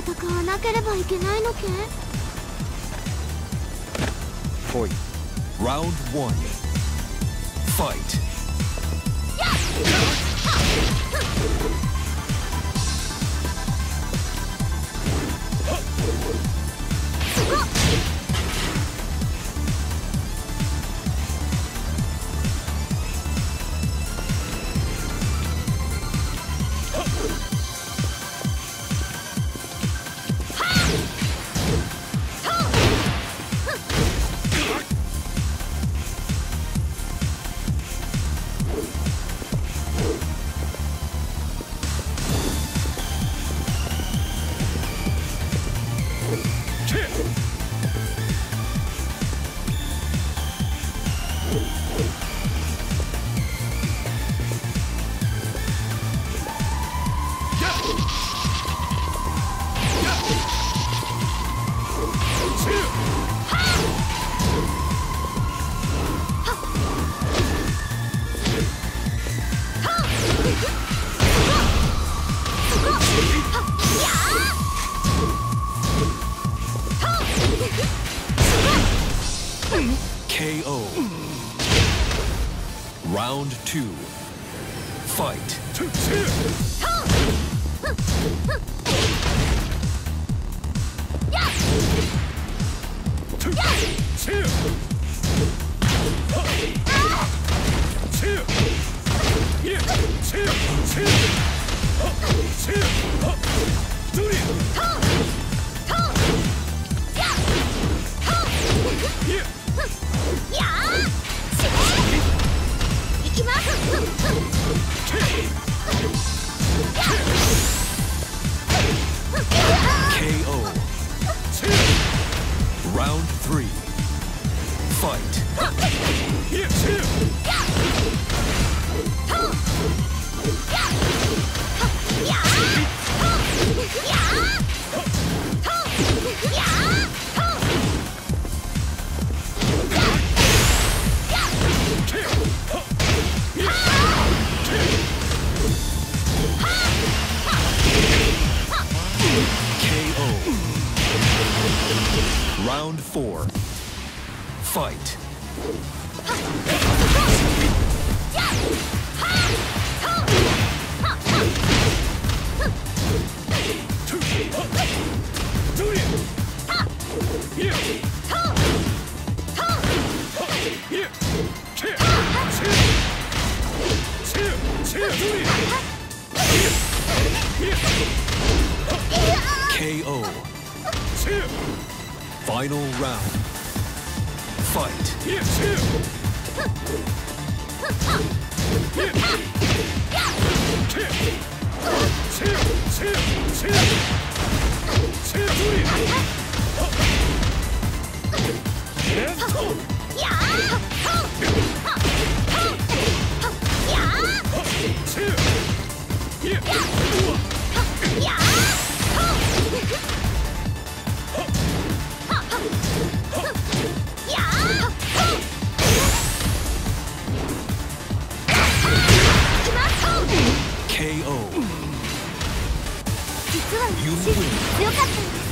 戦わなければいけないのけ？来い Round one. Fight. KO. Round two. Fight. KO. Round Round four. Fight. Final round. Fight. 強かったんです。